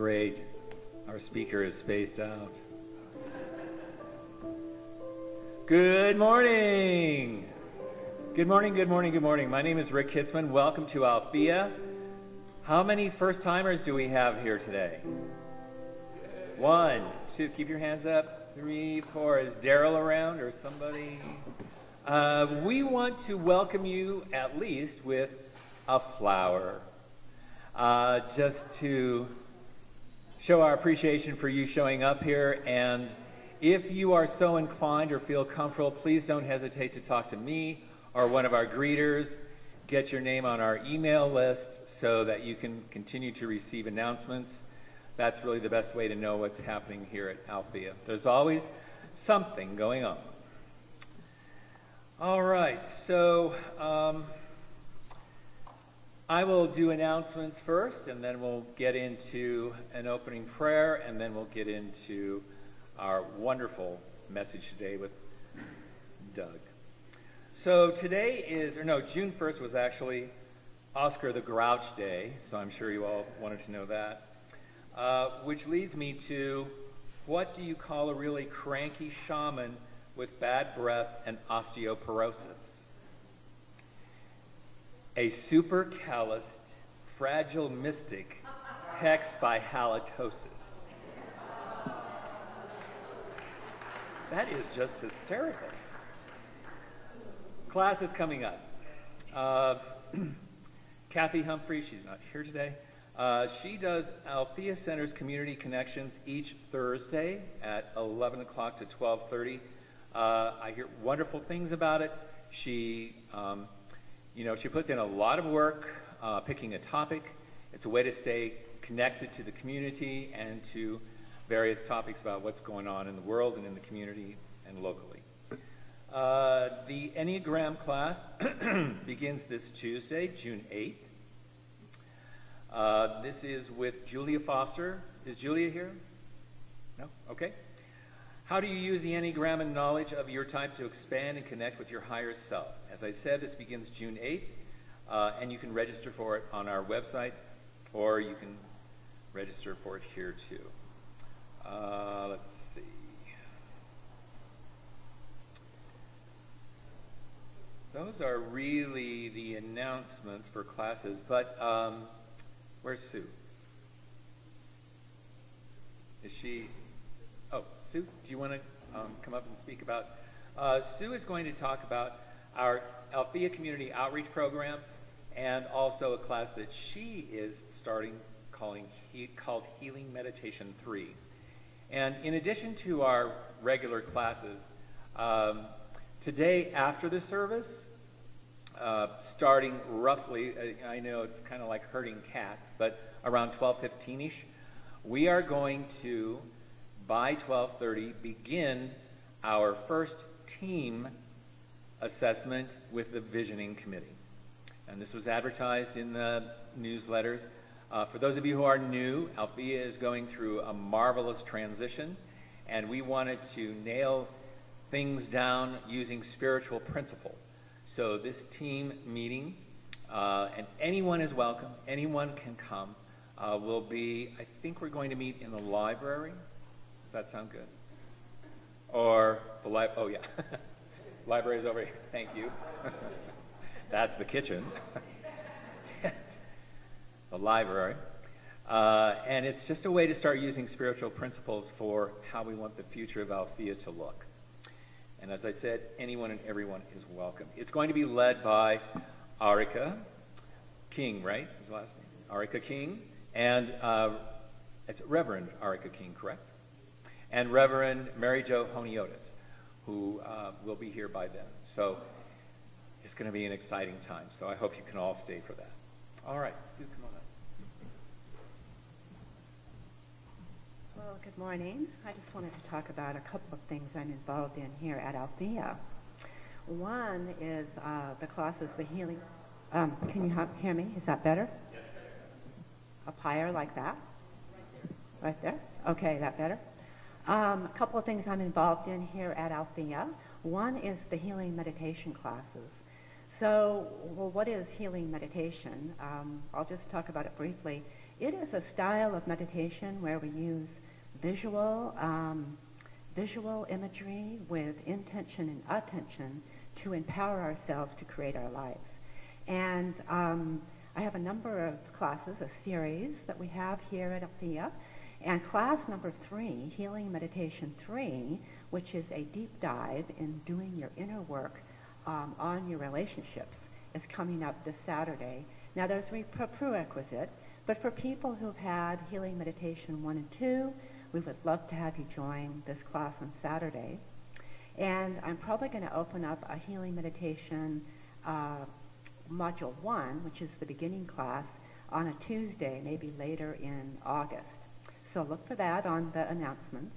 great. Our speaker is spaced out. Good morning. Good morning, good morning, good morning. My name is Rick Kitzman. Welcome to Althea. How many first timers do we have here today? One, two, keep your hands up. Three, four. Is Daryl around or somebody? Uh, we want to welcome you at least with a flower. Uh, just to show our appreciation for you showing up here. And if you are so inclined or feel comfortable, please don't hesitate to talk to me or one of our greeters. Get your name on our email list so that you can continue to receive announcements. That's really the best way to know what's happening here at Althea. There's always something going on. All right, so um, I will do announcements first, and then we'll get into an opening prayer, and then we'll get into our wonderful message today with Doug. So today is, or no, June 1st was actually Oscar the Grouch Day, so I'm sure you all wanted to know that. Uh, which leads me to what do you call a really cranky shaman with bad breath and osteoporosis? A super calloused, fragile mystic hexed by halitosis. That is just hysterical. Class is coming up. Uh, Kathy Humphrey, she's not here today. Uh, she does Althea Center's Community Connections each Thursday at 11 o'clock to 12:30. Uh, I hear wonderful things about it. She, um, you know, she puts in a lot of work uh, picking a topic. It's a way to stay connected to the community and to various topics about what's going on in the world and in the community and locally. Uh, the Enneagram class begins this Tuesday, June 8th. Uh, this is with Julia Foster. Is Julia here? No? Okay. How do you use the Enneagram and knowledge of your type to expand and connect with your higher self? As I said, this begins June 8th, uh, and you can register for it on our website, or you can register for it here too. Uh, let's see. Those are really the announcements for classes, but um, where's Sue? Is she? Oh, Sue, do you want to um, come up and speak about? Uh, Sue is going to talk about our Althea Community Outreach Program and also a class that she is starting calling he, called Healing Meditation 3. And in addition to our regular classes, um, Today, after the service, uh, starting roughly, I know it's kind of like herding cats, but around 12:15ish, we are going to, by 12:30, begin our first team assessment with the visioning committee. And this was advertised in the newsletters. Uh, for those of you who are new, Althea is going through a marvelous transition, and we wanted to nail things down using spiritual principle. So this team meeting, uh, and anyone is welcome, anyone can come, uh, will be, I think we're going to meet in the library. Does that sound good? Or the li- oh yeah, library is over here. Thank you. That's the kitchen. yes. The library. Uh, and it's just a way to start using spiritual principles for how we want the future of Althea to look. And as I said, anyone and everyone is welcome. It's going to be led by Arika King, right? His last name. Arika King. And uh, it's Reverend Arika King, correct? And Reverend Mary Jo Honiotis, who uh, will be here by then. So it's going to be an exciting time. So I hope you can all stay for that. All right, Sue, come on up. Well, good morning. I just wanted to talk about a couple of things I'm involved in here at Althea. One is uh, the classes, the healing. Um, can you hear me? Is that better? Yes, better. Up higher like that? Right there? Okay, that better? Um, a couple of things I'm involved in here at Althea. One is the healing meditation classes. So, well, what is healing meditation? Um, I'll just talk about it briefly. It is a style of meditation where we use visual, um, visual imagery with intention and attention to empower ourselves to create our lives. And um, I have a number of classes, a series that we have here at Althea. And class number three, Healing Meditation 3, which is a deep dive in doing your inner work um, on your relationships, is coming up this Saturday. Now, there's a prerequisite, but for people who've had Healing Meditation 1 and 2, we would love to have you join this class on Saturday. And I'm probably going to open up a Healing Meditation uh, Module 1, which is the beginning class, on a Tuesday, maybe later in August. So look for that on the announcements.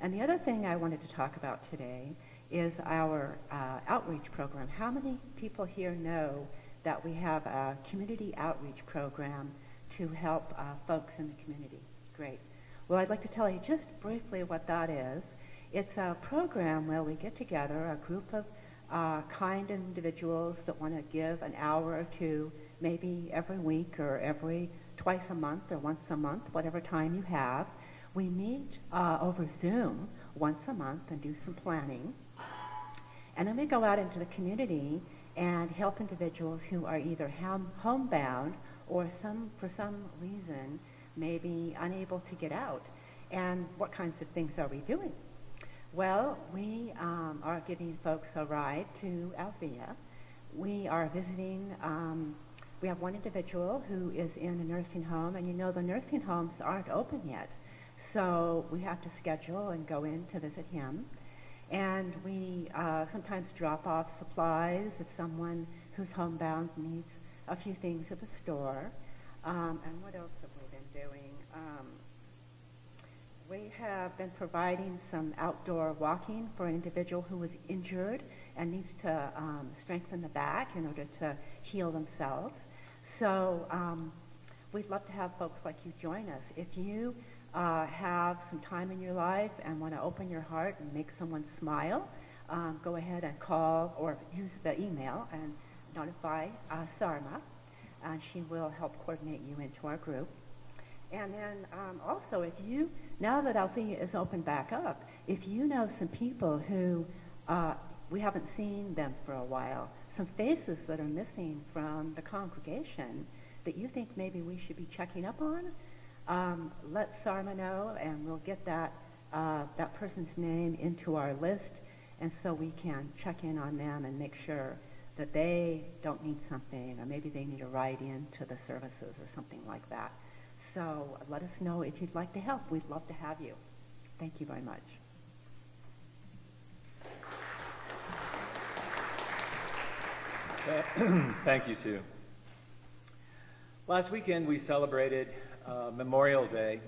And the other thing I wanted to talk about today is our uh, outreach program. How many people here know that we have a community outreach program to help uh, folks in the community? Great. Well, I'd like to tell you just briefly what that is. It's a program where we get together, a group of uh, kind individuals that want to give an hour or two, maybe every week or every twice a month or once a month, whatever time you have. We meet uh, over Zoom once a month and do some planning. And then we go out into the community and help individuals who are either home, homebound or some, for some reason may be unable to get out. And what kinds of things are we doing? Well, we um, are giving folks a ride to Althea. We are visiting um, we have one individual who is in a nursing home, and you know the nursing homes aren't open yet. So we have to schedule and go in to visit him. And we uh, sometimes drop off supplies if someone who's homebound needs a few things at the store. Um, and what else have we been doing? Um, we have been providing some outdoor walking for an individual who was injured and needs to um, strengthen the back in order to heal themselves. So um, we'd love to have folks like you join us. If you uh, have some time in your life and want to open your heart and make someone smile, um, go ahead and call or use the email and notify uh, Sarma, and she will help coordinate you into our group. And then um, also, if you, now that Althea is open back up, if you know some people who uh, we haven't seen them for a while, some faces that are missing from the congregation that you think maybe we should be checking up on, um, let Sarma know, and we'll get that uh, that person's name into our list, and so we can check in on them and make sure that they don't need something, or maybe they need a ride in to the services or something like that. So let us know if you'd like to help. We'd love to have you. Thank you very much. Thank you, Sue. Last weekend we celebrated uh, Memorial Day,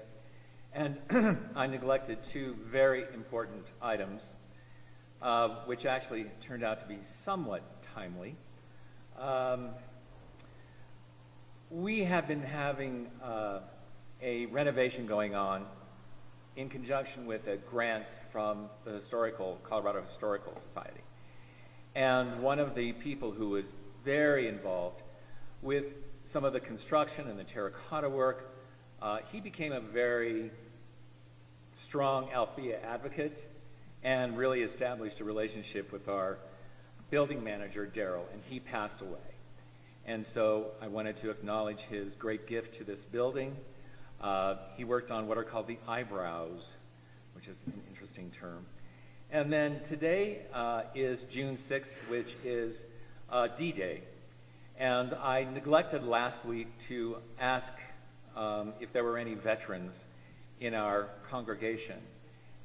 and I neglected two very important items, uh, which actually turned out to be somewhat timely. Um, we have been having uh, a renovation going on in conjunction with a grant from the historical Colorado Historical Society. And one of the people who was very involved with some of the construction and the terracotta work, uh, he became a very strong Althea advocate and really established a relationship with our building manager, Daryl, and he passed away. And so I wanted to acknowledge his great gift to this building. Uh, he worked on what are called the eyebrows, which is an interesting term. And then today uh, is June 6th, which is uh, D-Day. And I neglected last week to ask um, if there were any veterans in our congregation.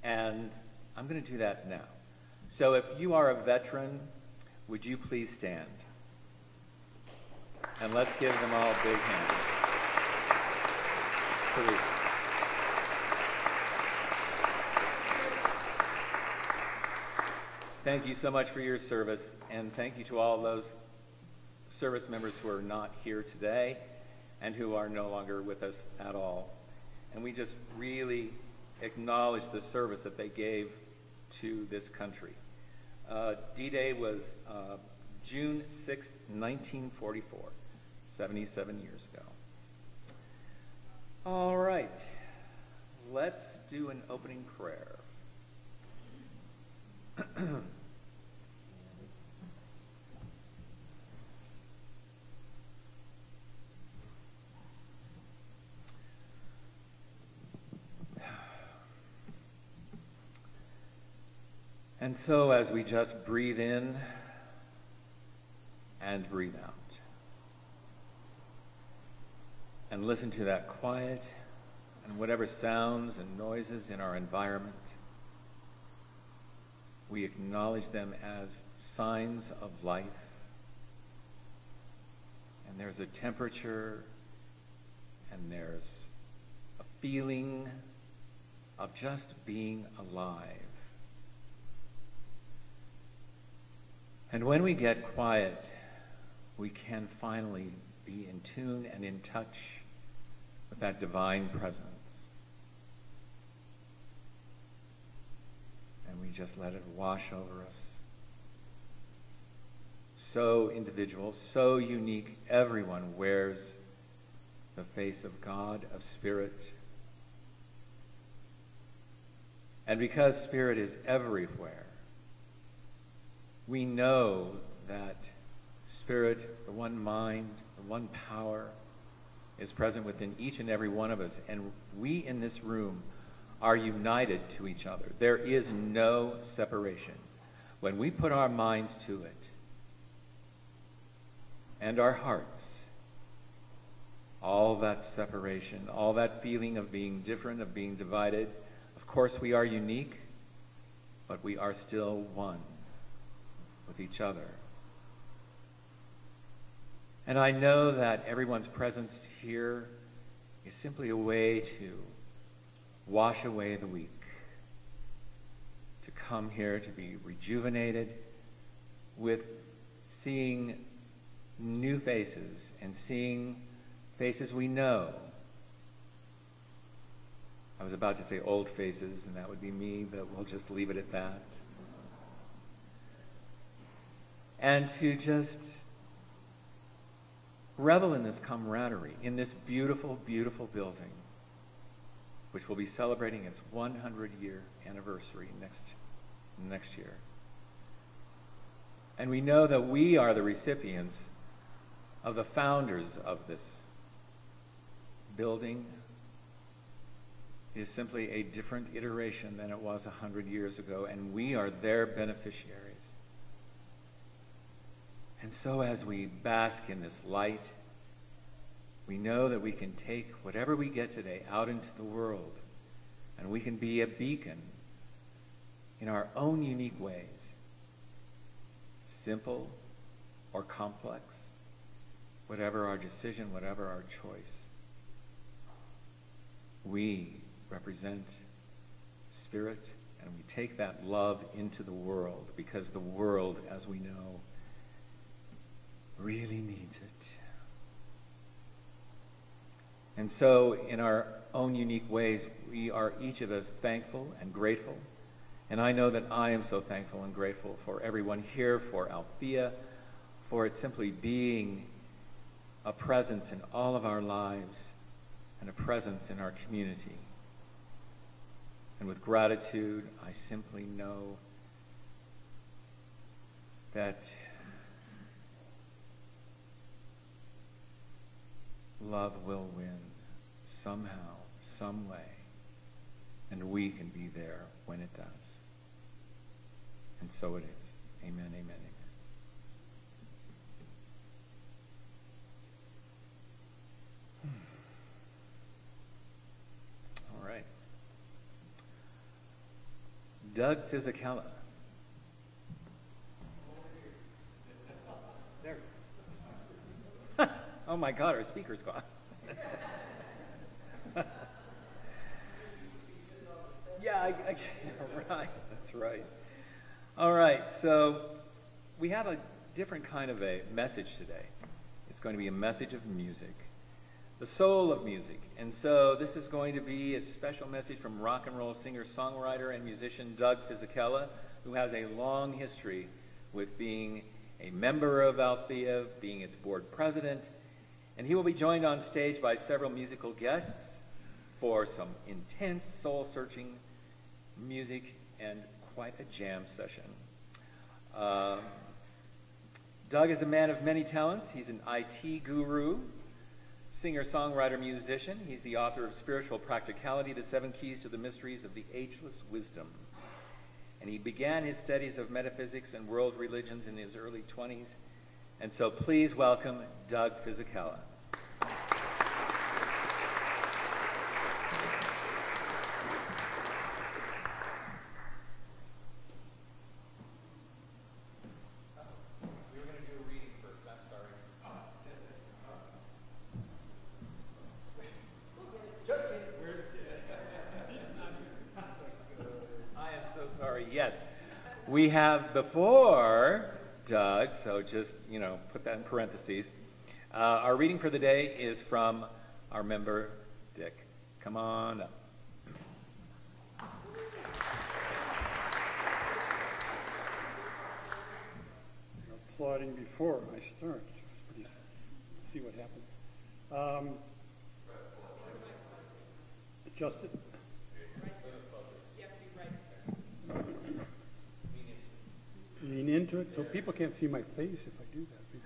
And I'm going to do that now. So if you are a veteran, would you please stand? And let's give them all a big hand. Please. Thank you so much for your service, and thank you to all those service members who are not here today and who are no longer with us at all. And we just really acknowledge the service that they gave to this country. Uh, D-Day was uh, June 6, 1944, 77 years ago. All right, let's do an opening prayer. And so, as we just breathe in and breathe out, and listen to that quiet and whatever sounds and noises in our environment, we acknowledge them as signs of life. And there's a temperature, and there's a feeling of just being alive. And when we get quiet, we can finally be in tune and in touch with that divine presence. And we just let it wash over us. So individual, so unique, everyone wears the face of God, of Spirit. And because Spirit is everywhere, we know that Spirit, the one mind, the one power, is present within each and every one of us. And we in this room are united to each other. There is no separation. When we put our minds to it and our hearts, all that separation, all that feeling of being different, of being divided, of course we are unique, but we are still one with each other. And I know that everyone's presence here is simply a way to wash away the week, to come here to be rejuvenated with seeing new faces and seeing faces we know. I was about to say old faces, and that would be me, but we'll just leave it at that. And to just revel in this camaraderie, in this beautiful, beautiful building, which will be celebrating its 100 year anniversary next, next year. And we know that we are the recipients of the founders of this building. It is simply a different iteration than it was 100 years ago, and we are their beneficiaries. And so, as we bask in this light, we know that we can take whatever we get today out into the world and we can be a beacon in our own unique ways, simple or complex, whatever our decision, whatever our choice. We represent spirit and we take that love into the world because the world, as we know, really needs it. And so, in our own unique ways, we are each of us thankful and grateful. And I know that I am so thankful and grateful for everyone here, for Althea, for it simply being a presence in all of our lives and a presence in our community. And with gratitude, I simply know that love will win somehow, some way, and we can be there when it does. And so it is. Amen, amen, amen. All right. Doug Fisichella. There. Oh my God, our speaker's gone. yeah, I, I, right. That's right. All right. So we have a different kind of a message today. It's going to be a message of music, the soul of music. And so this is going to be a special message from rock and roll singer, songwriter, and musician Doug Fisichella, who has a long history with being a member of Althea, being its board president, and he will be joined on stage by several musical guests for some intense soul-searching music and quite a jam session. Uh, Doug is a man of many talents. He's an IT guru, singer, songwriter, musician. He's the author of Spiritual Practicality, The Seven Keys to the Mysteries of the Ageless Wisdom. And he began his studies of metaphysics and world religions in his early 20s. And so please welcome Doug Fisichella. I am so sorry. Yes. We have before Doug, so just, you know, put that in parentheses. Uh, our reading for the day is from our member, Dick. Come on up. sliding before I start. See what happens. Um, adjust it. Lean into it so people can't see my face if I do that.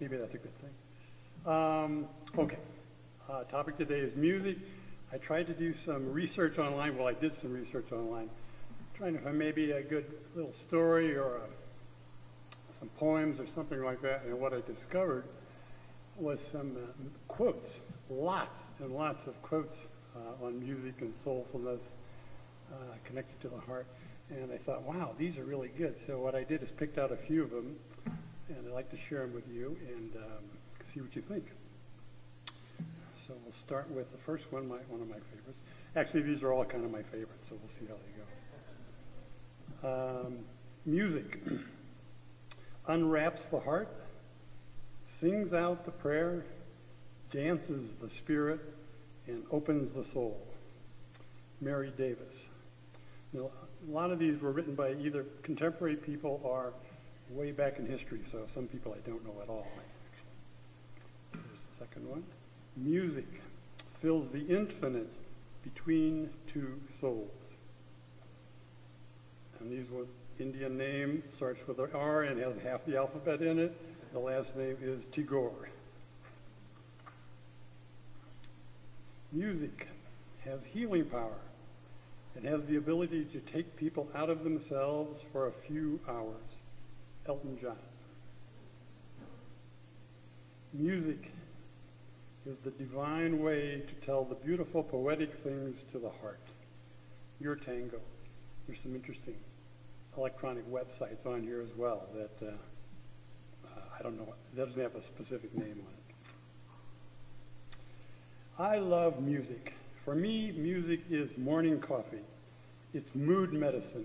Maybe that's a good thing. Um, okay. Uh, topic today is music. I tried to do some research online. Well, I did some research online, trying to find maybe a good little story or a some poems or something like that, and what I discovered was some uh, quotes, lots and lots of quotes uh, on music and soulfulness uh, connected to the heart. And I thought, wow, these are really good. So what I did is picked out a few of them, and I'd like to share them with you and um, see what you think. So we'll start with the first one, my, one of my favorites. Actually, these are all kind of my favorites, so we'll see how they go. Um, music. unwraps the heart, sings out the prayer, dances the spirit, and opens the soul. Mary Davis. Now, a lot of these were written by either contemporary people or way back in history, so some people I don't know at all. Here's the second one. Music fills the infinite between two souls. And these were Indian name, starts with an R and has half the alphabet in it. The last name is Tagore. Music has healing power. It has the ability to take people out of themselves for a few hours. Elton John. Music is the divine way to tell the beautiful poetic things to the heart. YourTango. There's some interesting electronic websites on here as well that uh, uh, I don't know, it doesn't have a specific name on it. I love music. For me, music is morning coffee. It's mood medicine.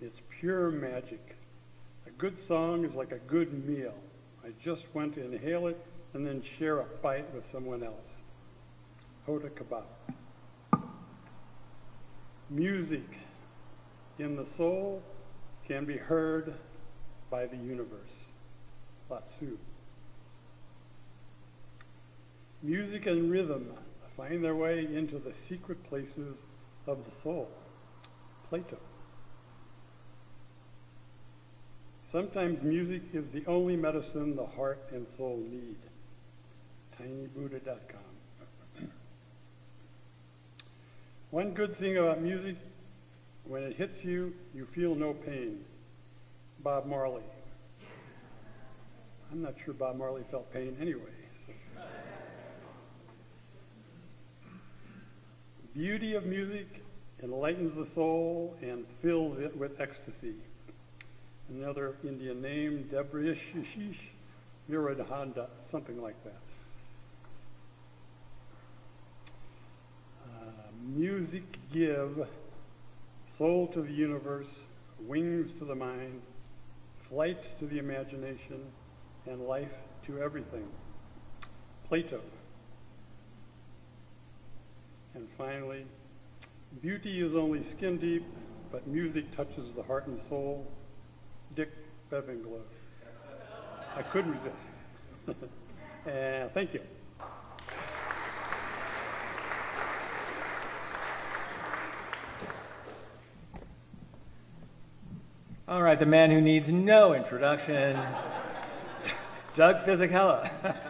It's pure magic. A good song is like a good meal. I just want to inhale it and then share a bite with someone else. Hoda Kotb. Music in the soul can be heard by the universe. Lao Tzu. Music and rhythm find their way into the secret places of the soul. Plato. Sometimes music is the only medicine the heart and soul need. TinyBuddha.com. One good thing about music when it hits you, you feel no pain. Bob Marley. I'm not sure Bob Marley felt pain anyway. Beauty of music enlightens the soul and fills it with ecstasy. Another Indian name, Debrashish Viradhanda, something like that. Uh, music give soul to the universe, wings to the mind, flight to the imagination, and life to everything. Plato. And finally, beauty is only skin deep, but music touches the heart and soul. Dick Bevinglow. I couldn't resist. and uh, thank you. All right, the man who needs no introduction, Doug Fisichella.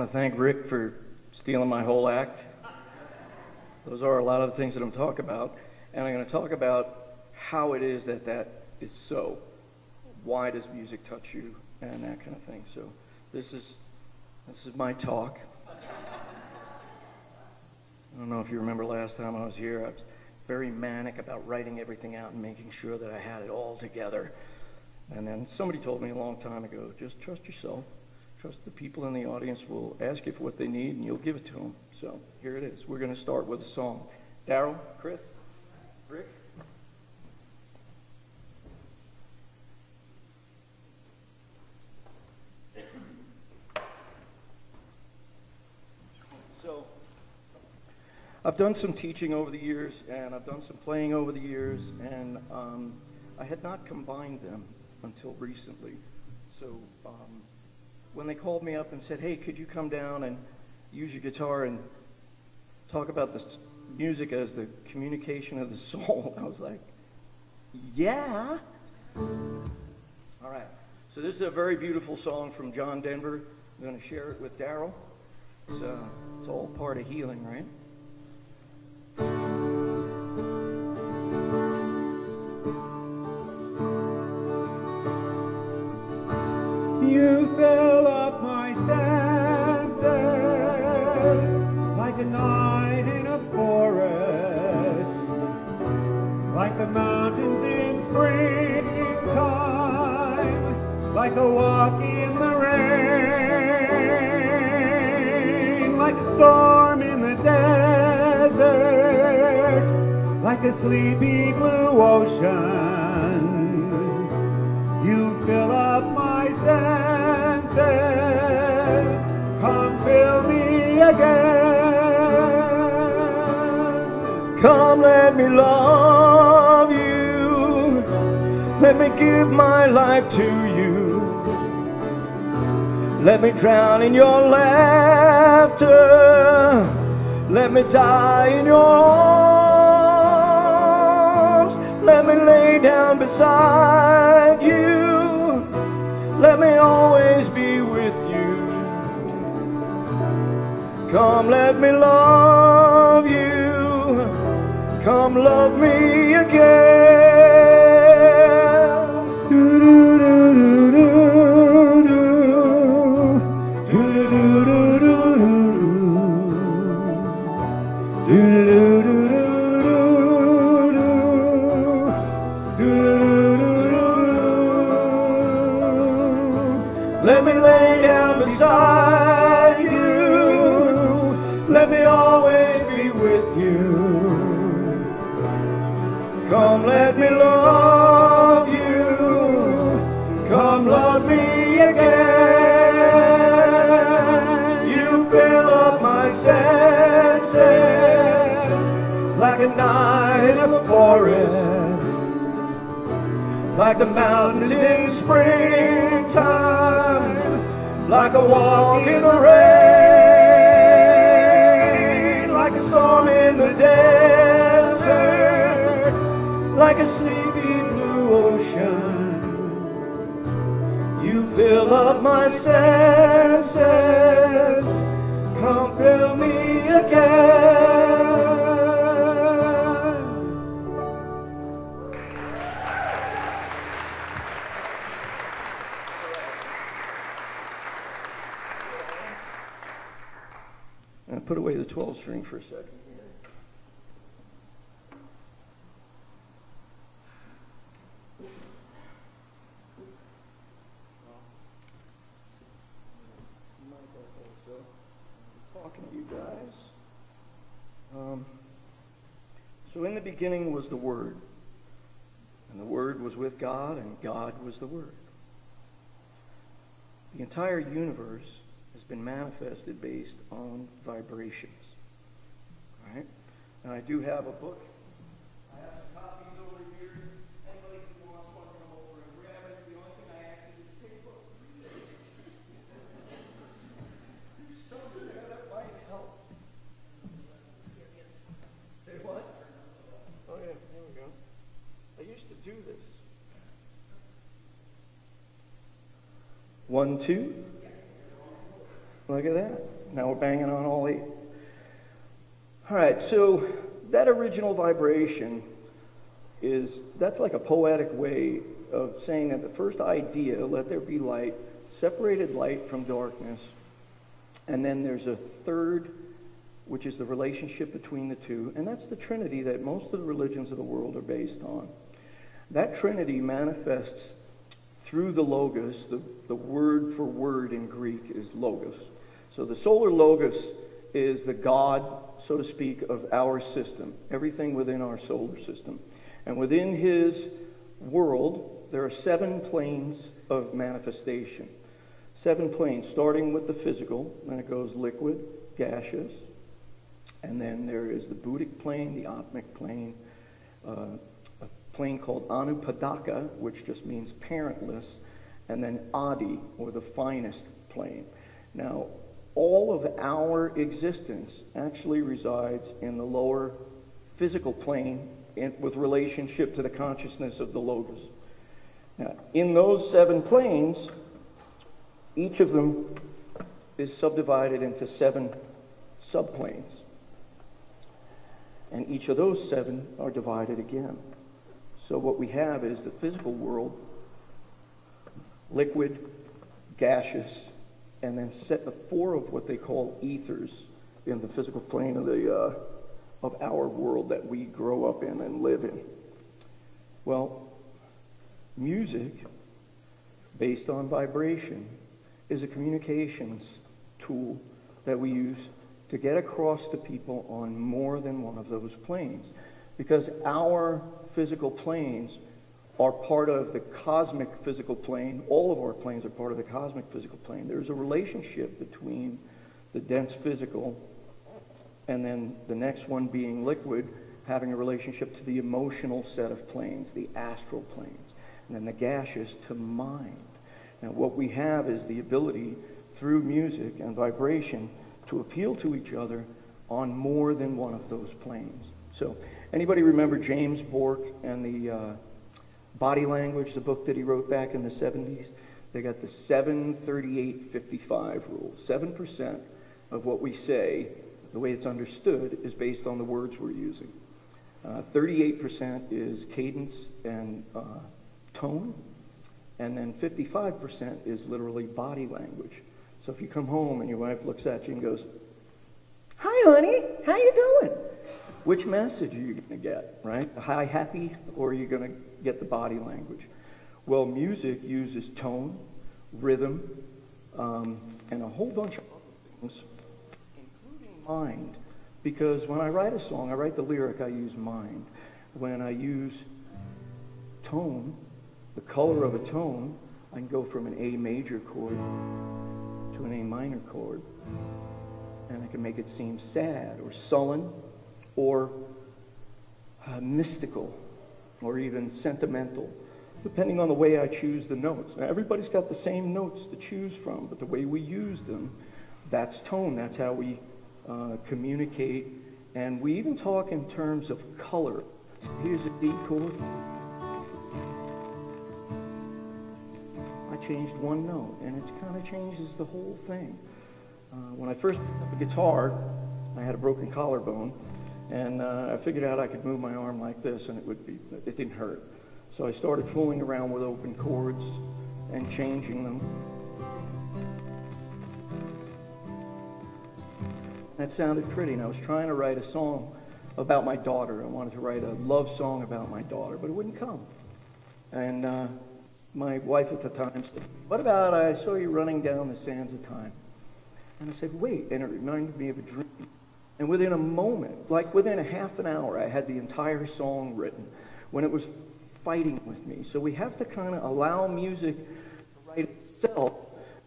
want to thank Rick for stealing my whole act. Those are a lot of the things that I'm talking about. And I'm going to talk about how it is that that is so. Why does music touch you and that kind of thing. So this is this is my talk. I don't know if you remember last time I was here. I was very manic about writing everything out and making sure that I had it all together. And then somebody told me a long time ago, just trust yourself. Trust the people in the audience will ask you for what they need and you'll give it to them. So here it is. We're going to start with a song. Daryl, Chris, Rick. So I've done some teaching over the years and I've done some playing over the years and um, I had not combined them until recently. So um, when they called me up and said, hey, could you come down and use your guitar and talk about the music as the communication of the soul, I was like, yeah. All right. So this is a very beautiful song from John Denver. I'm going to share it with Daryl. It's, uh, it's all part of healing, right? A walk in the rain, like a storm in the desert, like a sleepy blue ocean. You fill up my senses. Come fill me again. Come, let me love you. Let me give my life to you. Let me drown in your laughter. Let me die in your arms. Let me lay down beside you. Let me always be with you. Come, let me love you. Come, love me again. Senses like a night in a forest like the mountains in springtime, like a walk in the rain, like a storm in the desert, like a sleepy blue ocean. You fill up my senses, come fill me again. 12 string for a second. Talking to you guys. Um, so in the beginning was the Word, and the Word was with God, and God was the Word. The entire universe been manifested based on vibrations. Right? And I do have a book. I have some copies over here. Anybody who wants one, come over and grab it. The only thing I ask is to take a book. Do something there that might help. Say what? Oh yeah, there we go. I used to do this. One, two. Look at that. Now we're banging on all eight. All right, so that original vibration is, that's like a poetic way of saying that the first idea, let there be light, separated light from darkness. And then there's a third, which is the relationship between the two. And that's the Trinity that most of the religions of the world are based on. That Trinity manifests through the Logos. The, the word for word in Greek is Logos. So the solar Logos is the God, so to speak, of our system, everything within our solar system. And within his world, there are seven planes of manifestation. Seven planes, starting with the physical, then it goes liquid, gaseous, and then there is the Buddhic plane, the Atmic plane, uh, a plane called Anupadaka, which just means parentless, and then Adi, or the finest plane. Now, all of our existence actually resides in the lower physical plane with relationship to the consciousness of the Logos. Now, in those seven planes, each of them is subdivided into seven subplanes. And each of those seven are divided again. So what we have is the physical world, liquid, gaseous, and then set the four of what they call ethers in the physical plane of the uh, of our world that we grow up in and live in. Well, music, based on vibration, is a communications tool that we use to get across to people on more than one of those planes. Because our physical planes are part of the cosmic physical plane. All of our planes are part of the cosmic physical plane. There's a relationship between the dense physical and then the next one being liquid, having a relationship to the emotional set of planes, the astral planes, and then the gaseous to mind. Now, what we have is the ability through music and vibration to appeal to each other on more than one of those planes. So, anybody remember James Bork and the uh, Body Language, the book that he wrote back in the 70s? They got the 73855 rule. 7% of what we say, the way it's understood, is based on the words we're using. Uh, 38% is cadence and uh, tone, and then 55% is literally body language. So if you come home and your wife looks at you and goes, "Hi, honey, how you doing?" Which message are you going to get, right? Hi, happy, or are you going to get the body language? Well, music uses tone, rhythm, um, and a whole bunch of other things, including mind. Because when I write a song, I write the lyric, I use mind. When I use tone, the color of a tone, I can go from an A major chord to an A minor chord. And I can make it seem sad or sullen or uh, mystical or even sentimental, depending on the way I choose the notes. Now, everybody's got the same notes to choose from, but the way we use them, that's tone. That's how we uh, communicate. And we even talk in terms of color. Here's a D chord. I changed one note, and it kind of changes the whole thing. Uh, when I first picked up a guitar, I had a broken collarbone, and uh, I figured out I could move my arm like this, and it would be it didn't hurt. So I started fooling around with open chords and changing them. That sounded pretty, and I was trying to write a song about my daughter. I wanted to write a love song about my daughter, but it wouldn't come. And uh, my wife at the time said, What about I saw you running down the sands of time? And I said, Wait. And it reminded me of a dream. And within a moment, like within a half an hour, I had the entire song written when it was fighting with me. So we have to kind of allow music to write itself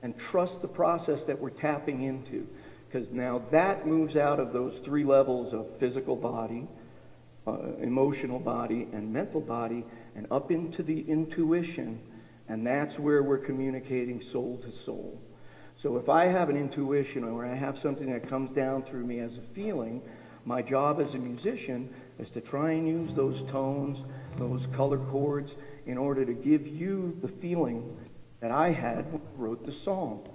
and trust the process that we're tapping into. because now that moves out of those three levels of physical body, uh, emotional body, and mental body, and up into the intuition, and that's where we're communicating soul to soul. So if I have an intuition or I have something that comes down through me as a feeling, my job as a musician is to try and use those tones, those color chords, in order to give you the feeling that I had when I wrote the song.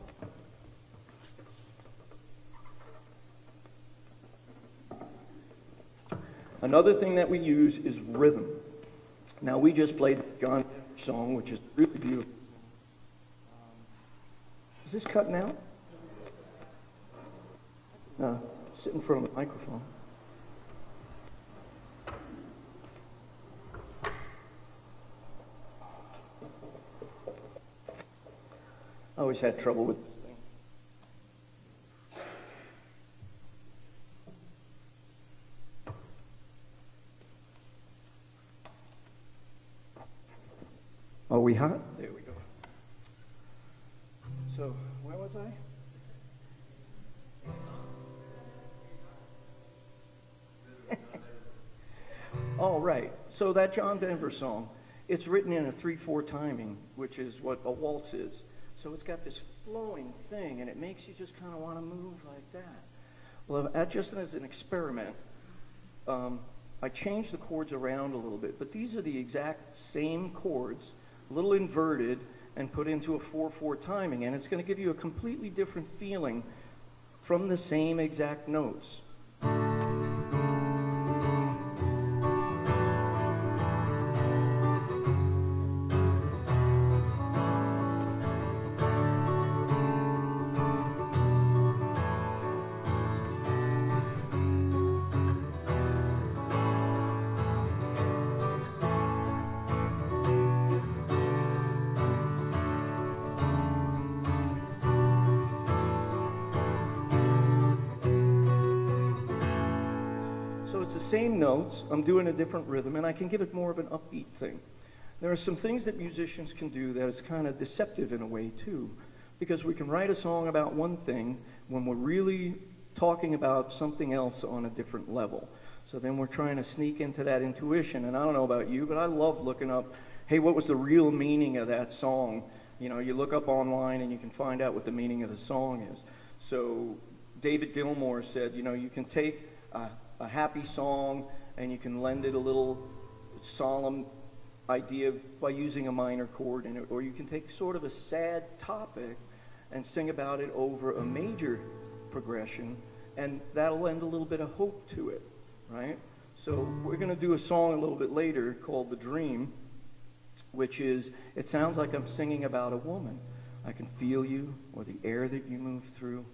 Another thing that we use is rhythm. Now, we just played John Denver song, which is really beautiful. Is this cutting out? No, sit in front of the microphone. I always had trouble with this thing. Are we hot? So, where was I? All right. So that John Denver song, it's written in a 3-4 timing, which is what a waltz is. So it's got this flowing thing, and it makes you just kind of want to move like that. Well, uh, just as an experiment, um, I changed the chords around a little bit, but these are the exact same chords, a little inverted, and put into a 4-4 timing, and it's going to give you a completely different feeling from the same exact notes. I'm doing a different rhythm, and I can give it more of an upbeat thing. There are some things that musicians can do that is kind of deceptive in a way, too, because we can write a song about one thing when we're really talking about something else on a different level. So then we're trying to sneak into that intuition. And I don't know about you, but I love looking up, hey, what was the real meaning of that song? You know, you look up online and you can find out what the meaning of the song is. So David Gilmour said, you know, you can take a, a happy song and you can lend it a little solemn idea by using a minor chord in it, or you can take sort of a sad topic and sing about it over a major progression, and that'll lend a little bit of hope to it, right? So we're going to do a song a little bit later called The Dream, which is, it sounds like I'm singing about a woman. I can feel you, or the air that you move through.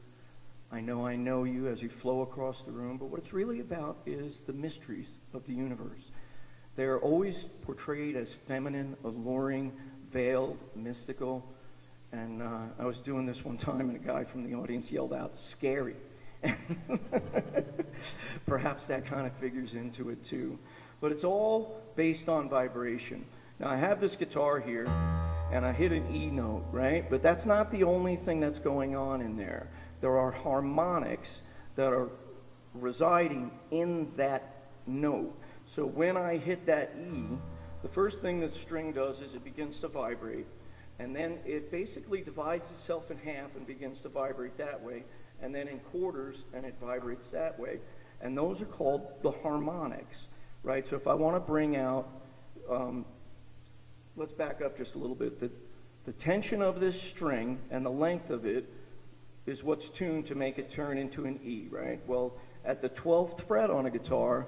I know I know you as you flow across the room, but what it's really about is the mysteries of the universe. They're always portrayed as feminine, alluring, veiled, mystical. And uh, I was doing this one time, and a guy from the audience yelled out, scary. Perhaps that kind of figures into it too. But it's all based on vibration. Now, I have this guitar here, and I hit an E note, right? But that's not the only thing that's going on in there. There are harmonics that are residing in that note. So when I hit that E, the first thing that the string does is it begins to vibrate. And then it basically divides itself in half and begins to vibrate that way. And then in quarters, and it vibrates that way. And those are called the harmonics, right? So if I want to bring out, um, let's back up just a little bit. The, the tension of this string and the length of it is what's tuned to make it turn into an E, right? Well, at the 12th fret on a guitar,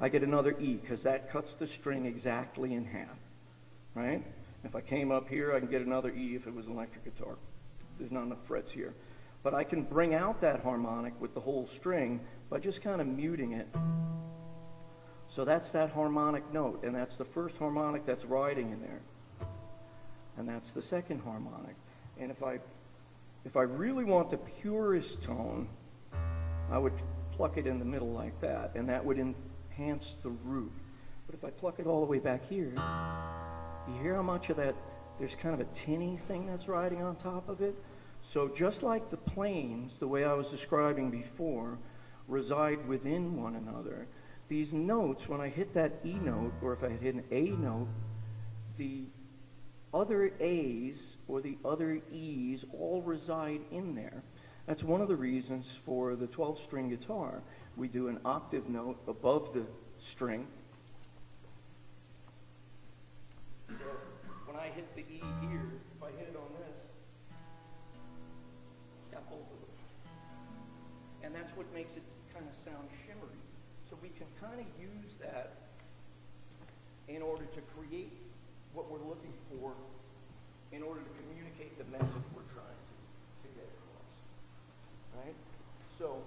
I get another E because that cuts the string exactly in half, right? If I came up here, I can get another E if it was an electric guitar. There's not enough frets here. But I can bring out that harmonic with the whole string by just kind of muting it. So that's that harmonic note, and that's the first harmonic that's riding in there. And that's the second harmonic. And if I, if I really want the purest tone, I would pluck it in the middle like that, and that would enhance the root. But if I pluck it all the way back here, you hear how much of that, there's kind of a tinny thing that's riding on top of it? So just like the planes, the way I was describing before, reside within one another, these notes, when I hit that E note, or if I hit an A note, the other A's or the other E's all reside in there. That's one of the reasons for the 12-string guitar. We do an octave note above the string. So when I hit the E here, if I hit it on this, it's got both of them. And that's what makes it kind of sound shimmery. So we can kind of use that in order to create what we're looking for in order to communicate the message we're trying to, to get across. Right? So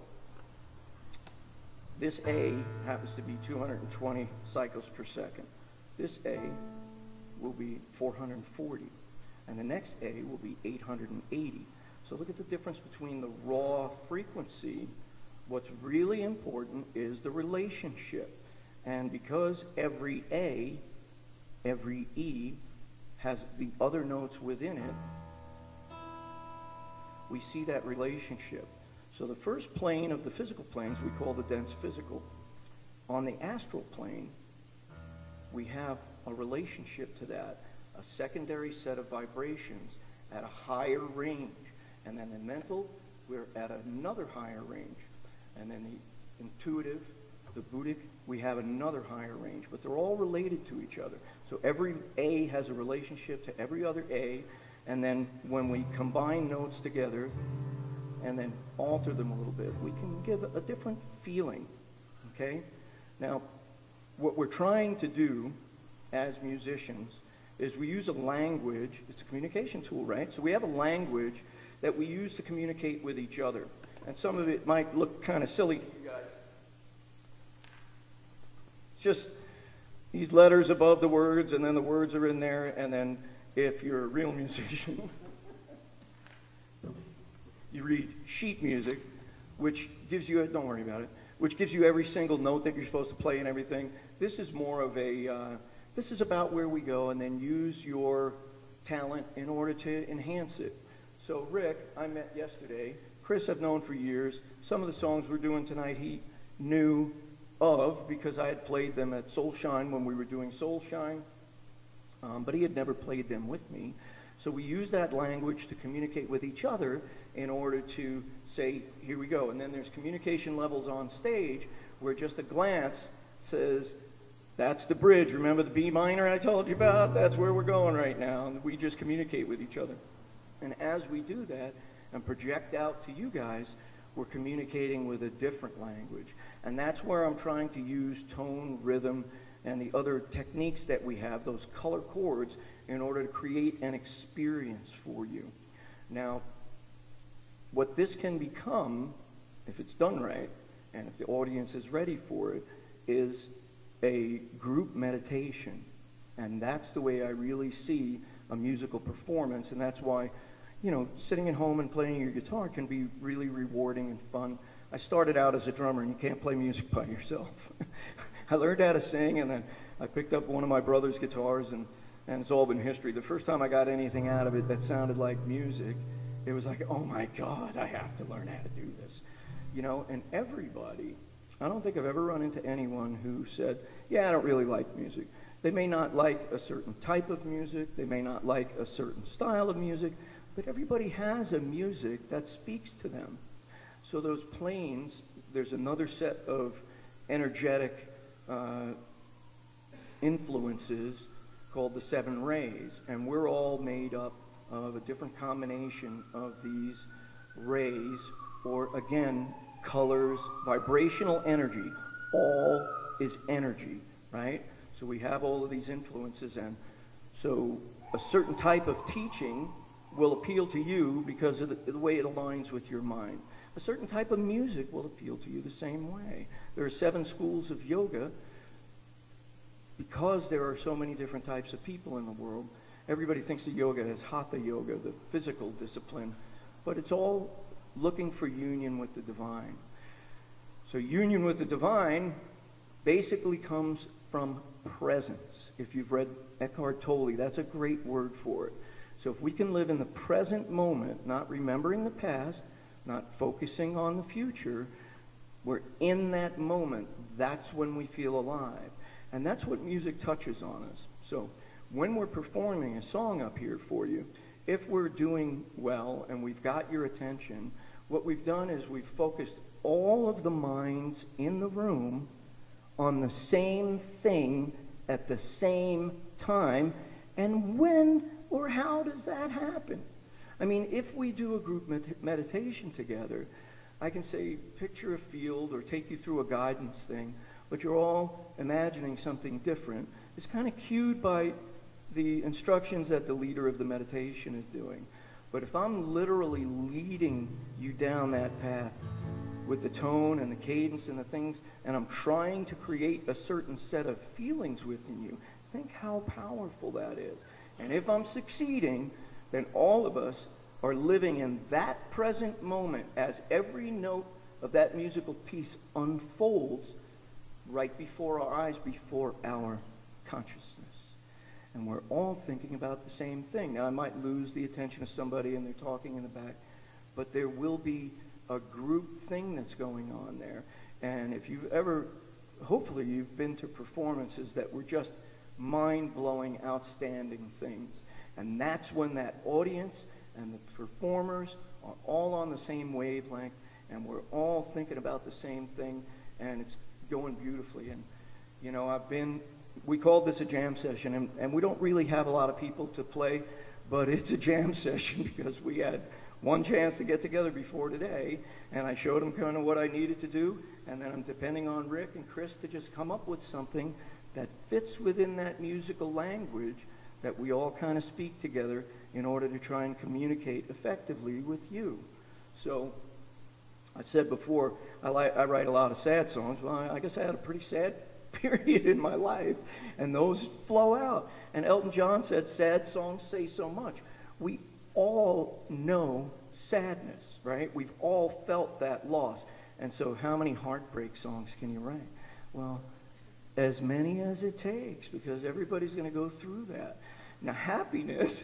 this A happens to be 220 cycles per second. This A will be 440. And the next A will be 880. So look at the difference between the raw frequency. What's really important is the relationship. And because every A, every E has the other notes within it, we see that relationship. So the first plane of the physical planes we call the dense physical. On the astral plane, we have a relationship to that, a secondary set of vibrations at a higher range. And then the mental, we're at another higher range. And then the intuitive, the Buddhic, we have another higher range. But they're all related to each other. So every A has a relationship to every other A. And then when we combine notes together and then alter them a little bit, we can give a different feeling. Okay? Now, what we're trying to do as musicians is we use a language, it's a communication tool, right? So we have a language that we use to communicate with each other. And some of it might look kind of silly to you guys. It's just these letters above the words, and then the words are in there, and then if you're a real musician, you read sheet music, which gives you, don't worry about it, which gives you every single note that you're supposed to play and everything. This is more of a, uh, this is about where we go and then use your talent in order to enhance it. So Rick, I met yesterday. Chris I've known for years. Some of the songs we're doing tonight he knew of because I had played them at Soul Shine when we were doing Soul Shine. Um, but he had never played them with me. So we use that language to communicate with each other in order to say, here we go. And then there's communication levels on stage where just a glance says, that's the bridge. Remember the B minor I told you about? That's where we're going right now. And we just communicate with each other. And as we do that and project out to you guys, we're communicating with a different language. And that's where I'm trying to use tone, rhythm, and the other techniques that we have, those color chords, in order to create an experience for you. Now, what this can become, if it's done right, and if the audience is ready for it, is a group meditation. And that's the way I really see a musical performance, and that's why, you know, sitting at home and playing your guitar can be really rewarding and fun. I started out as a drummer, and you can't play music by yourself. I learned how to sing, and then I picked up one of my brother's guitars, and, and it's all been history. The first time I got anything out of it that sounded like music, it was like, oh my God, I have to learn how to do this. You know, and everybody, I don't think I've ever run into anyone who said, yeah, I don't really like music. They may not like a certain type of music, they may not like a certain style of music, but everybody has a music that speaks to them. So those planes, there's another set of energetic uh, influences called the seven rays, and we're all made up of a different combination of these rays, or again, colors, vibrational energy. All is energy, right? So we have all of these influences, and so a certain type of teaching will appeal to you because of the, the way it aligns with your mind. A certain type of music will appeal to you the same way. There are seven schools of yoga because there are so many different types of people in the world. Everybody thinks of yoga as hatha yoga, the physical discipline, but it's all looking for union with the divine. So union with the divine basically comes from presence. If you've read Eckhart Tolle, that's a great word for it. So if we can live in the present moment, not remembering the past, not focusing on the future, we're in that moment. That's when we feel alive. And that's what music touches on us. So when we're performing a song up here for you, if we're doing well and we've got your attention, what we've done is we've focused all of the minds in the room on the same thing at the same time. And when or how does that happen? I mean, if we do a group med- meditation together, I can say, picture a field or take you through a guidance thing, but you're all imagining something different. It's kind of cued by the instructions that the leader of the meditation is doing. But if I'm literally leading you down that path with the tone and the cadence and the things, and I'm trying to create a certain set of feelings within you, think how powerful that is. And if I'm succeeding, then all of us are living in that present moment as every note of that musical piece unfolds right before our eyes, before our consciousness. And we're all thinking about the same thing. Now, I might lose the attention of somebody and they're talking in the back, but there will be a group thing that's going on there. And if you've ever, hopefully, you've been to performances that were just mind blowing, outstanding things. And that's when that audience and the performers are all on the same wavelength and we're all thinking about the same thing and it's going beautifully. And, you know, I've been, we called this a jam session and, and we don't really have a lot of people to play, but it's a jam session because we had one chance to get together before today and I showed them kind of what I needed to do and then I'm depending on Rick and Chris to just come up with something that fits within that musical language that we all kind of speak together in order to try and communicate effectively with you. So I said before, I, I write a lot of sad songs. Well, I, I guess I had a pretty sad period in my life, and those flow out. And Elton John said, sad songs say so much. We all know sadness, right? We've all felt that loss. And so how many heartbreak songs can you write? Well, as many as it takes, because everybody's going to go through that. Now, happiness,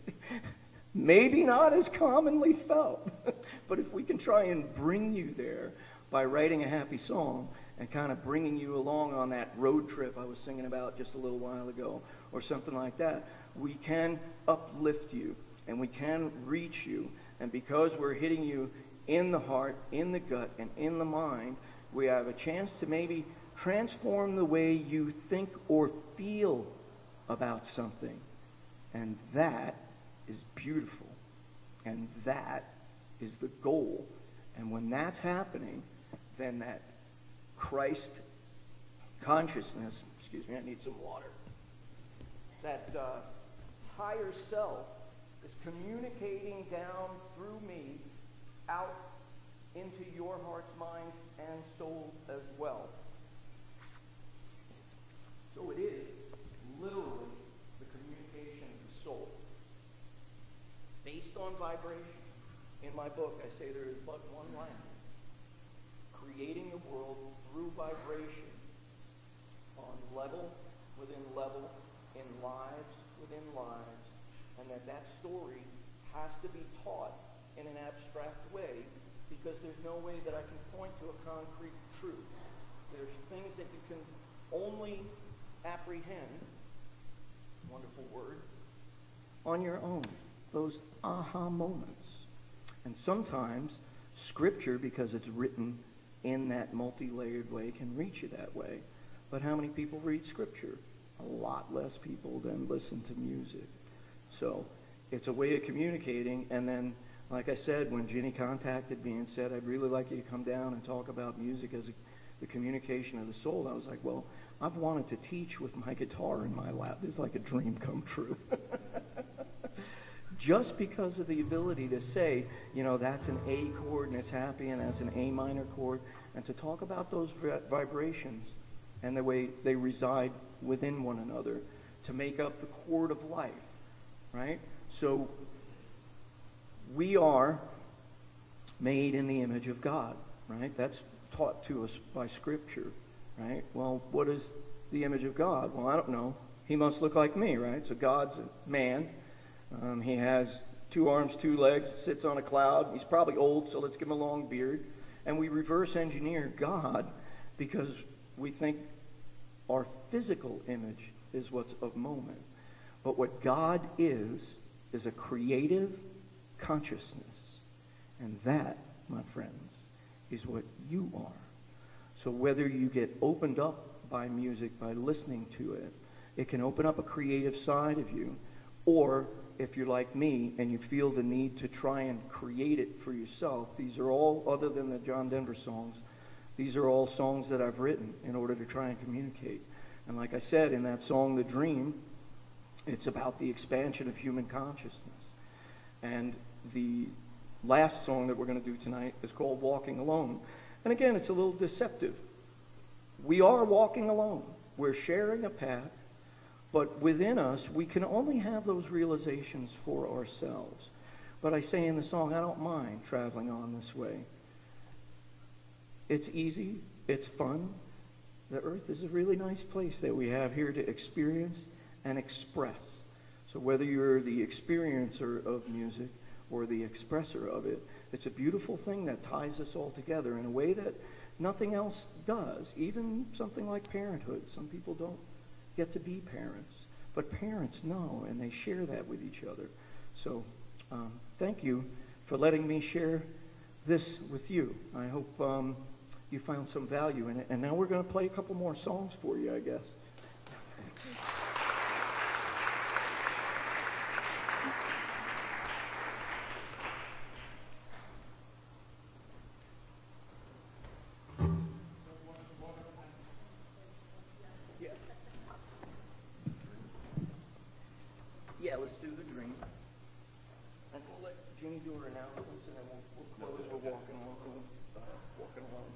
maybe not as commonly felt, but if we can try and bring you there by writing a happy song and kind of bringing you along on that road trip I was singing about just a little while ago, or something like that, we can uplift you and we can reach you. And because we're hitting you in the heart, in the gut, and in the mind, we have a chance to maybe transform the way you think or feel about something. And that is beautiful. And that is the goal. And when that's happening, then that Christ consciousness, excuse me, I need some water, that uh, higher self is communicating down through me out into your hearts, minds, and soul as well. So it is literally the communication of the soul. Based on vibration. In my book, I say there is but one language. Creating the world through vibration on level within level, in lives within lives, and that that story has to be taught in an abstract way because there's no way that I can point to a concrete truth. There's things that you can only apprehend, wonderful word, on your own. Those aha moments. And sometimes Scripture, because it's written in that multi-layered way, can reach you that way. But how many people read Scripture? A lot less people than listen to music. So it's a way of communicating. And then, like I said, when Ginny contacted me and said, I'd really like you to come down and talk about music as a, the communication of the soul, I was like, well, I've wanted to teach with my guitar in my lap. It's like a dream come true. Just because of the ability to say, you know, that's an A chord and it's happy and that's an A minor chord, and to talk about those vibrations and the way they reside within one another to make up the chord of life, right? So we are made in the image of God, right? That's taught to us by Scripture right? Well, what is the image of God? Well, I don't know. He must look like me, right? So God's a man, Um, he has two arms, two legs, sits on a cloud. He's probably old, so let's give him a long beard. And we reverse engineer God because we think our physical image is what's of moment. But what God is, is a creative consciousness. And that, my friends, is what you are. So whether you get opened up by music, by listening to it, it can open up a creative side of you. Or if you're like me and you feel the need to try and create it for yourself, these are all, other than the John Denver songs, these are all songs that I've written in order to try and communicate. And like I said in that song, The Dream, it's about the expansion of human consciousness. And the last song that we're going to do tonight is called Walking Alone. And again, it's a little deceptive. We are walking alone. We're sharing a path, but within us, we can only have those realizations for ourselves. But I say in the song, I don't mind traveling on this way. It's easy, it's fun. The earth is a really nice place that we have here to experience and express. So whether you're the experiencer of music or the expresser of it, it's a beautiful thing that ties us all together in a way that nothing else does. Even something like parenthood. Some people don't get to be parents, but parents know, and they share that with each other. So um, thank you for letting me share this with you. I hope um, you found some value in it. And now we're going to play a couple more songs for you, I guess. Yeah, let's do the dream. And we'll let Jeannie do her announcements, and then we'll, we'll close with walking along. Uh, walking along.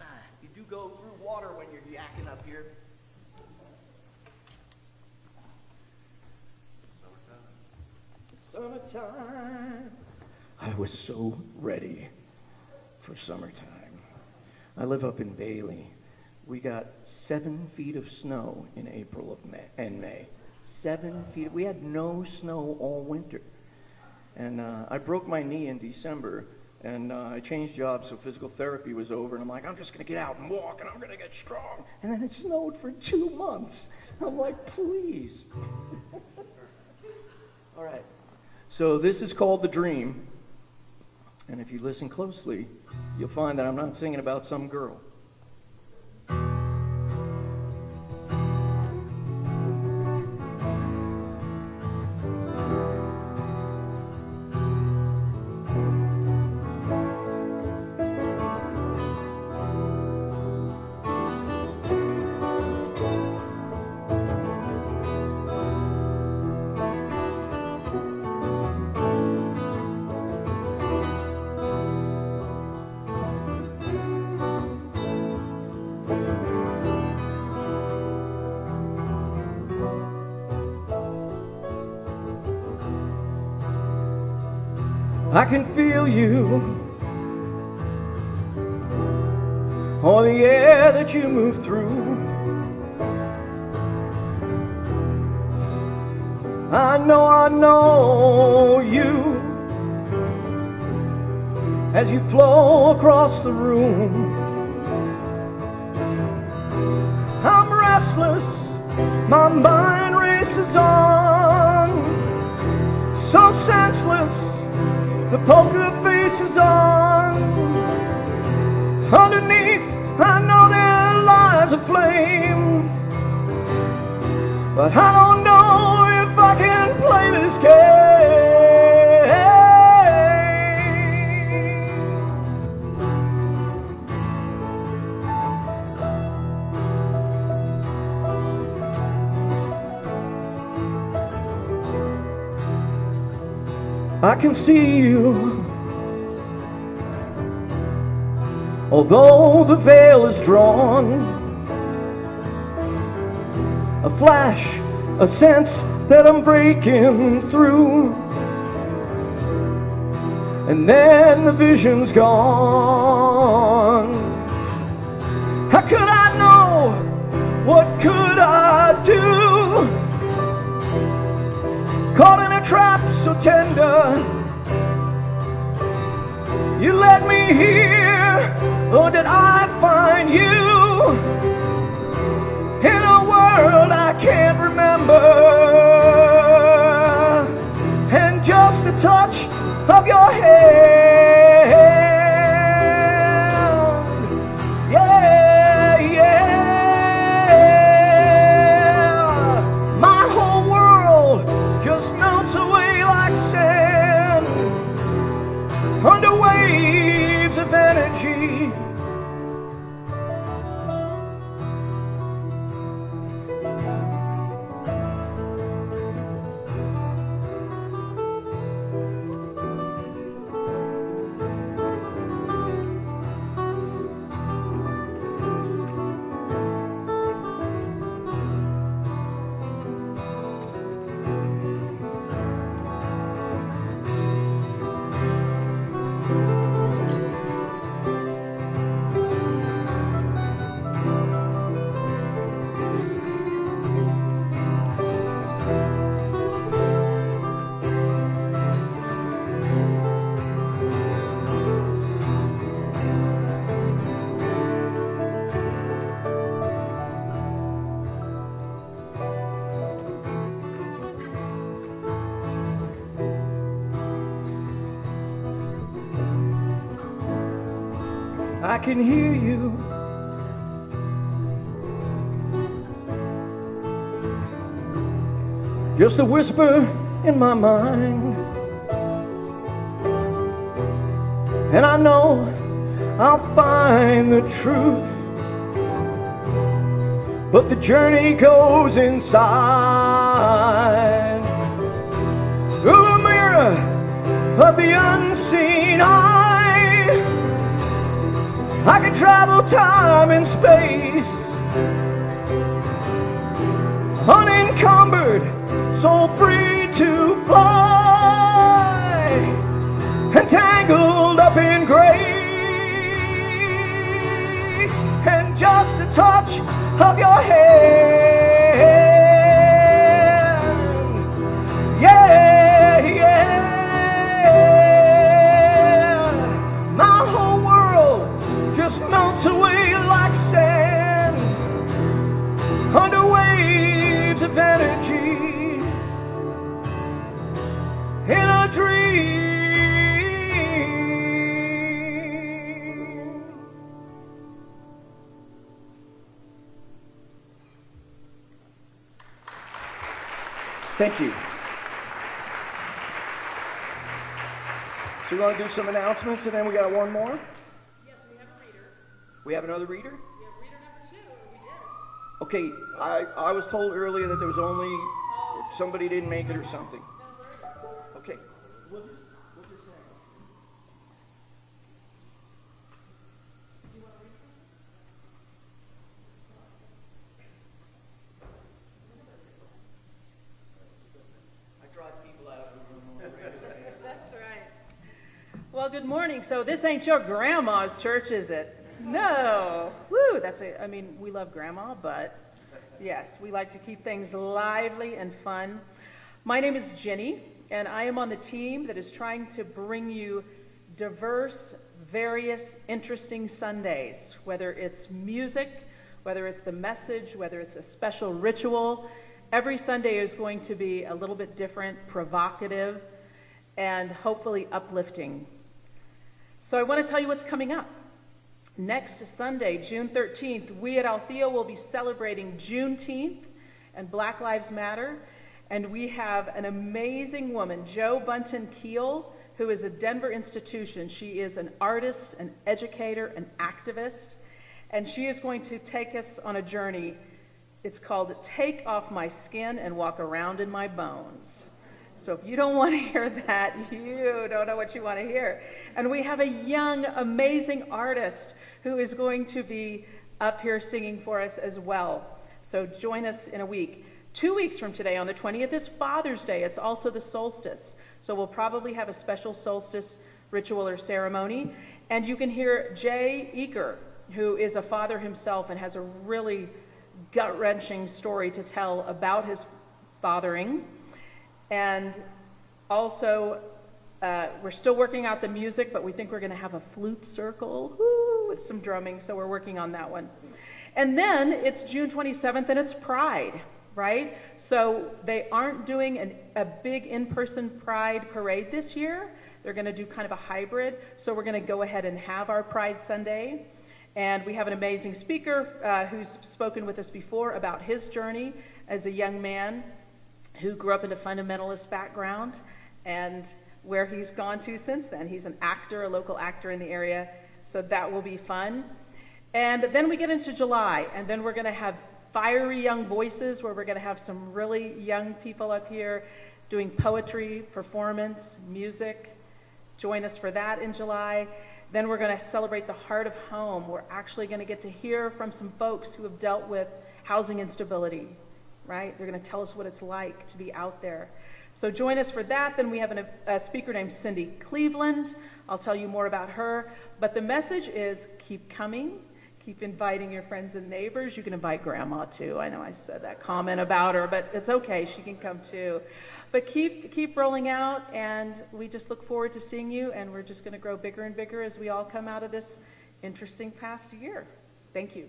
Ah, You do go through water when you're yakking up here. Summertime. I was so ready for summertime. I live up in Bailey. We got seven feet of snow in April of May, and May. Seven feet. We had no snow all winter. And uh, I broke my knee in December, and uh, I changed jobs, so physical therapy was over. And I'm like, I'm just going to get out and walk, and I'm going to get strong. And then it snowed for two months. I'm like, please. all right. So this is called The Dream. And if you listen closely, you'll find that I'm not singing about some girl. Can feel you on the air that you move through. I know, I know you as you flow across the room. I'm restless, my mind races on, But I don't know if I can play this game. I can see you. Although the veil is drawn, a flash, a sense that I'm breaking through. And then the vision's gone. How could I know? What could I do? Caught in a trap so tender. You led me here, or oh, did I? Just a whisper in my mind. And I know I'll find the truth. But the journey goes inside. Through the mirror of the unseen eye. I can travel time and space unencumbered, so free to fly, entangled up in grace, and just a touch of your hand. Yeah, Thank you. So we're going to do some announcements, and then we got one more. Yes, we have a reader. We have another reader. We have reader number two. We did. Okay, I, I was told earlier that there was only if somebody didn't make it or something. Okay. I drive people out of the room already. That's right. Well, good morning. So this ain't your grandma's church, is it? No. Woo, that's a, I mean, we love grandma, but yes, we like to keep things lively and fun. My name is Jenny, and I am on the team that is trying to bring you diverse, various, interesting Sundays, whether it's music, whether it's the message, whether it's a special ritual. Every Sunday is going to be a little bit different, provocative, and hopefully uplifting. So I want to tell you what's coming up. Next Sunday, June 13th, we at Althea will be celebrating Juneteenth and Black Lives Matter. And we have an amazing woman, Jo Bunton Keel, who is a Denver institution. She is an artist, an educator, an activist, and she is going to take us on a journey. It's called Take Off My Skin and Walk Around in My Bones. So if you don't want to hear that, you don't know what you want to hear. And we have a young, amazing artist who is going to be up here singing for us as well. So join us in a week. Two weeks from today, on the 20th, is Father's Day. It's also the solstice. So we'll probably have a special solstice ritual or ceremony. And you can hear Jay Eaker, who is a father himself and has a really gut wrenching story to tell about his fathering. And Also, uh, we're still working out the music, but we think we're going to have a flute circle woo, with some drumming, so we're working on that one. And then it's June 27th and it's Pride, right? So they aren't doing an, a big in person Pride parade this year. They're going to do kind of a hybrid. So we're going to go ahead and have our Pride Sunday. And we have an amazing speaker uh, who's spoken with us before about his journey as a young man who grew up in a fundamentalist background and where he's gone to since then. He's an actor, a local actor in the area. So that will be fun. And then we get into July, and then we're going to have fiery young voices where we're going to have some really young people up here doing poetry, performance, music. Join us for that in July. Then we're going to celebrate the heart of home. We're actually going to get to hear from some folks who have dealt with housing instability, right? They're going to tell us what it's like to be out there. So join us for that. Then we have an, a speaker named Cindy Cleveland. I'll tell you more about her. But the message is keep coming, keep inviting your friends and neighbors. You can invite grandma too. I know I said that comment about her, but it's okay. She can come too. But keep keep rolling out, and we just look forward to seeing you. And we're just going to grow bigger and bigger as we all come out of this interesting past year. Thank you.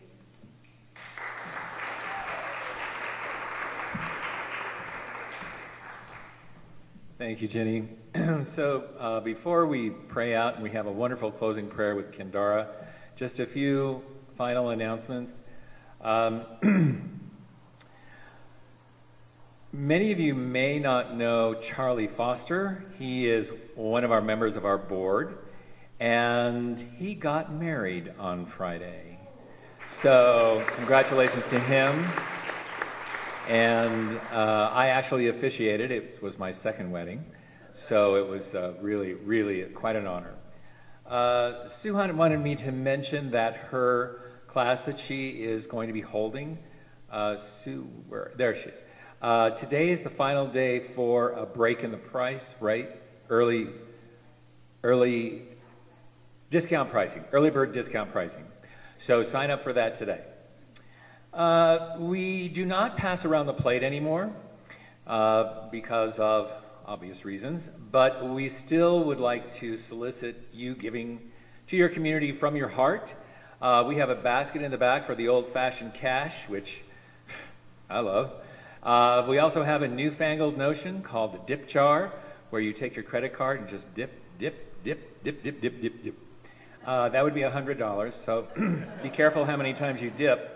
Thank you, Jenny. so uh, before we pray out, and we have a wonderful closing prayer with Kendara, just a few final announcements. Um, Many of you may not know Charlie Foster. He is one of our members of our board, and he got married on Friday. So, congratulations to him. And uh, I actually officiated, it was my second wedding, so it was uh, really, really quite an honor. Uh, Sue Hunt wanted me to mention that her class that she is going to be holding, uh, Sue, where, there she is. Uh, today is the final day for a break in the price, right? Early, early discount pricing, early bird discount pricing. So sign up for that today. Uh, we do not pass around the plate anymore uh, because of obvious reasons, but we still would like to solicit you giving to your community from your heart. Uh, we have a basket in the back for the old-fashioned cash, which I love. Uh, we also have a newfangled notion called the dip jar, where you take your credit card and just dip, dip, dip, dip, dip, dip, dip, dip. Uh, that would be $100, so be careful how many times you dip.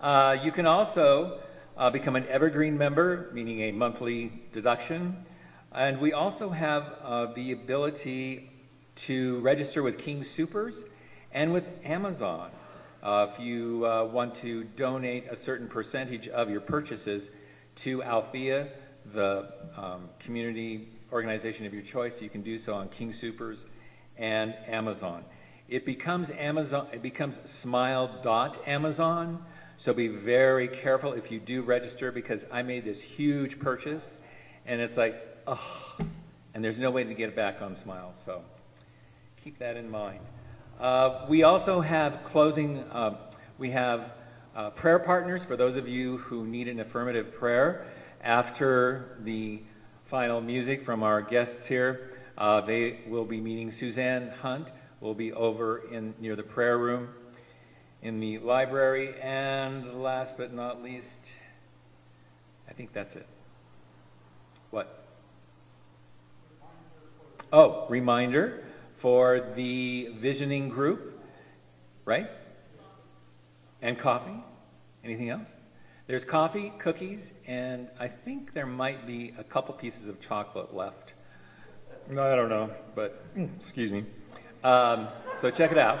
Uh, you can also uh, become an evergreen member, meaning a monthly deduction. And we also have uh, the ability to register with King Supers and with Amazon. Uh, if you uh, want to donate a certain percentage of your purchases to Althea, the um, community organization of your choice, you can do so on King Supers and Amazon. It becomes Amazon. It becomes Smile.Amazon. So be very careful if you do register because I made this huge purchase, and it's like, oh, and there's no way to get it back on Smile. So keep that in mind. Uh, we also have closing, uh, we have uh, prayer partners for those of you who need an affirmative prayer. After the final music from our guests here, uh, they will be meeting Suzanne Hunt, will be over in near the prayer room in the library. And last but not least, I think that's it. What? Oh, reminder for the visioning group, right? And coffee. Anything else? There's coffee, cookies, and I think there might be a couple pieces of chocolate left. No, I don't know, but excuse me. Um, so check it out.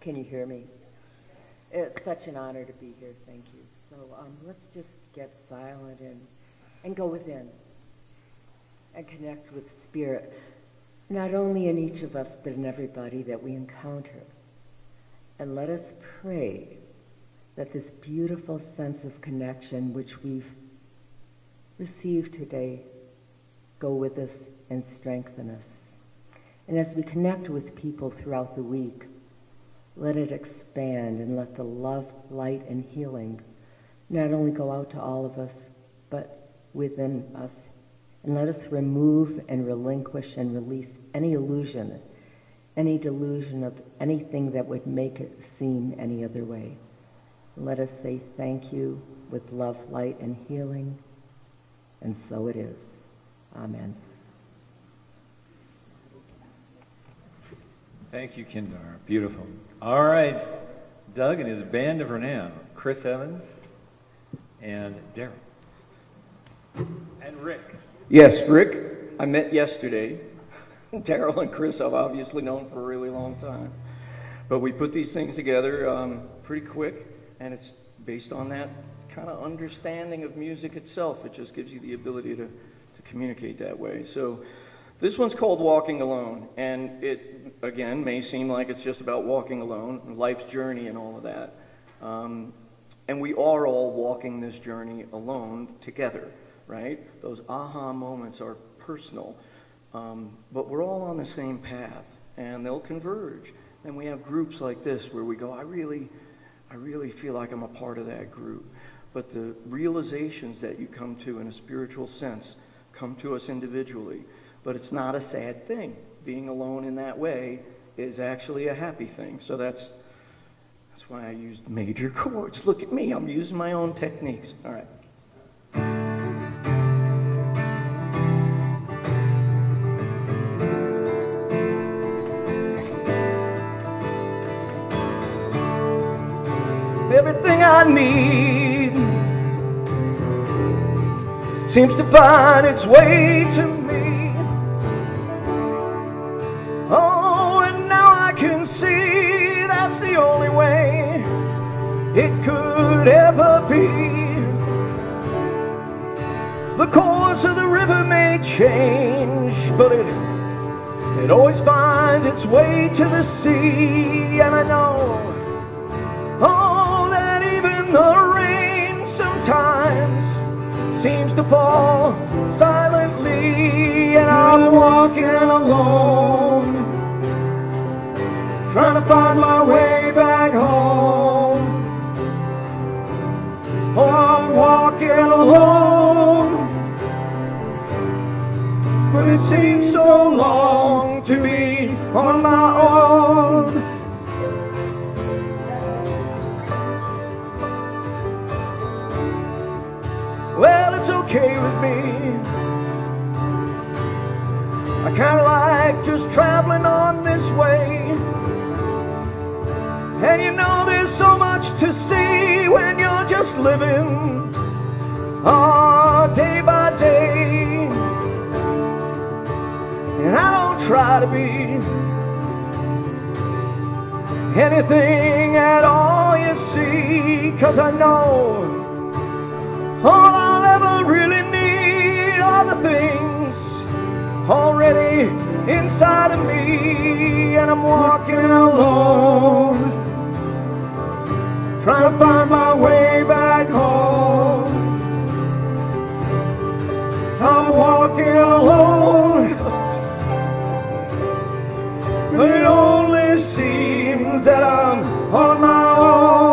Can you hear me? It's such an honor to be here. Thank you. So um, let's just get silent and, and go within and connect with Spirit, not only in each of us, but in everybody that we encounter. And let us pray that this beautiful sense of connection which we've received today go with us and strengthen us. And as we connect with people throughout the week, let it expand and let the love, light, and healing not only go out to all of us, but within us. And let us remove and relinquish and release any illusion, any delusion of anything that would make it seem any other way. Let us say thank you with love, light, and healing. And so it is. Amen. Thank you, Kindar. Beautiful. All right. Doug and his band of renown, Chris Evans and Darrell. And Rick. Yes, Rick, I met yesterday. Darrell and Chris I've obviously known for a really long time. But we put these things together um, pretty quick, and it's based on that kind of understanding of music itself. It just gives you the ability to, to communicate that way. So this one's called Walking Alone, and it, again, may seem like it's just about walking alone, life's journey and all of that. Um, and we are all walking this journey alone together, right? Those aha moments are personal, um, but we're all on the same path, and they'll converge. And we have groups like this where we go, I really, I really feel like I'm a part of that group. But the realizations that you come to in a spiritual sense come to us individually. But it's not a sad thing. Being alone in that way is actually a happy thing. So that's that's why I used major chords. Look at me, I'm using my own techniques. All right. Everything I need seems to find its way to it could ever be. The course of the river may change, but it it always finds its way to the sea, and I know. Oh, that even the rain sometimes seems to fall silently, and I'm walking alone, trying to find my way back home. Alone, but it seems so long to be on my own. Well, it's okay with me. I kinda like just traveling on this way. And you know there's so much to see when you're just living oh, day by day. And I don't try to be anything at all you see, cause I know all I'll ever really need are the things already inside of me, and I'm walking alone, trying to find my way back home. I'm walking alone, but it only seems that I'm on my own.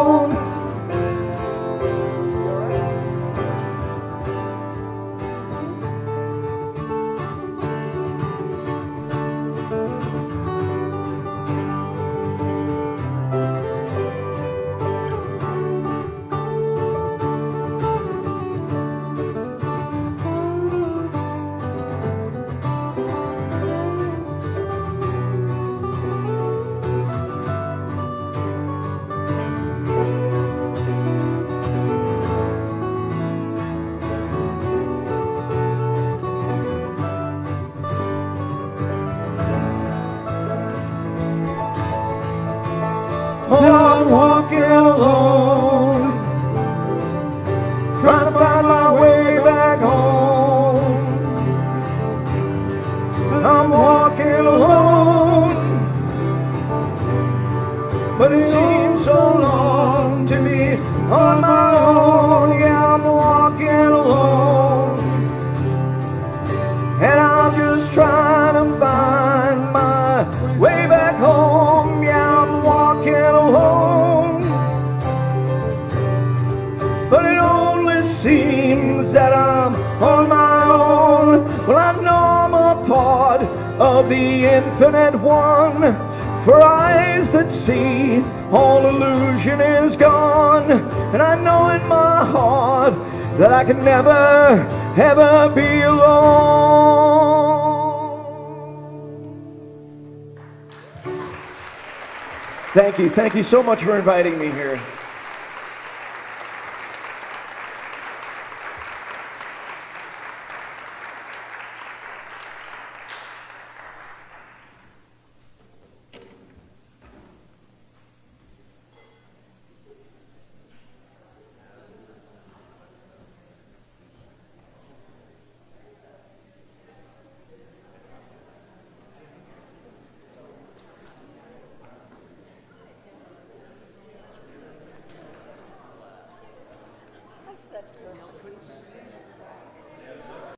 I can never, ever be alone. Thank you. Thank you so much for inviting me here.